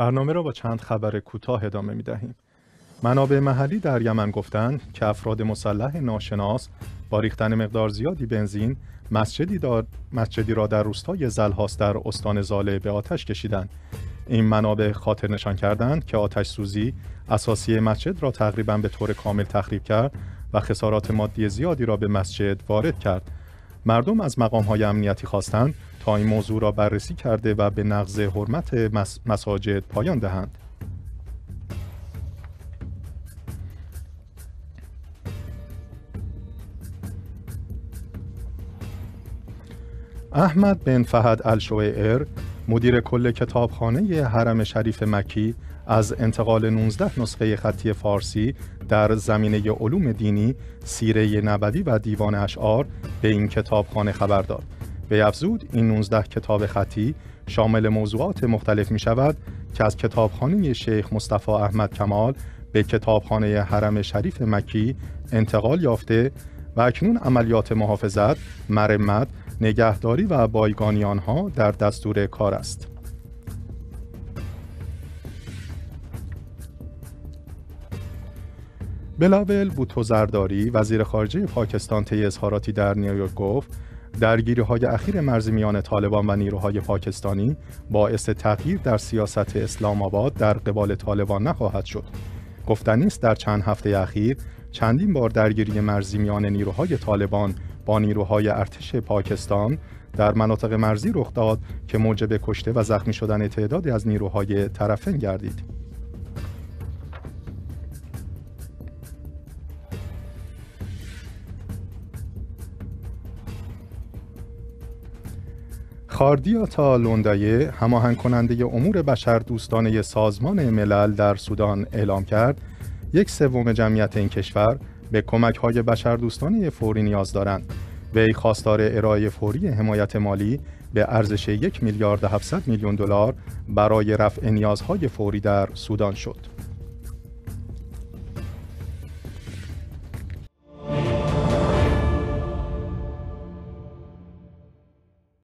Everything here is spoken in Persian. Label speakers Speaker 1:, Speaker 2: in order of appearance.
Speaker 1: برنامه را با چند خبر کوتاه ادامه می دهیم. منابع محلی در یمن گفتند که افراد مسلح ناشناس با ریختن مقدار زیادی بنزین مسجدی, دار مسجدی را در روستای زلهاس در استان زاله به آتش کشیدند. این منابع خاطر نشان کردند که آتش سوزی اساسی مسجد را تقریبا به طور کامل تخریب کرد و خسارات مادی زیادی را به مسجد وارد کرد. مردم از مقام های امنیتی خواستند تا این موضوع را بررسی کرده و به نقض حرمت مساجد پایان دهند. احمد بن فهد الشوئر مدیر کل کتابخانه حرم شریف مکی از انتقال 19 نسخه خطی فارسی در زمینه علوم دینی، سیره نبوی و دیوان اشعار به این کتابخانه خبر داد. به افزود این 19 کتاب خطی شامل موضوعات مختلف می شود که از کتابخانه شیخ مصطفی احمد کمال به کتابخانه حرم شریف مکی انتقال یافته و اکنون عملیات محافظت، مرمت، نگهداری و بایگانی آنها در دستور کار است. بلاول بوتو زرداری وزیر خارجه پاکستان طی اظهاراتی در نیویورک گفت درگیری های اخیر مرزی میان طالبان و نیروهای پاکستانی باعث تغییر در سیاست اسلام آباد در قبال طالبان نخواهد شد. گفتنی است در چند هفته اخیر چندین بار درگیری مرزی میان نیروهای طالبان با نیروهای ارتش پاکستان در مناطق مرزی رخ داد که موجب کشته و زخمی شدن تعدادی از نیروهای طرفین گردید. خاردیاتا لوندایه هماهنگ کننده امور بشر دوستانه سازمان ملل در سودان اعلام کرد یک سوم جمعیت این کشور به کمک های بشر دوستانه فوری نیاز دارند. وی خواستار ارائه فوری حمایت مالی به ارزش یک میلیارد 700 میلیون دلار برای رفع نیازهای فوری در سودان شد.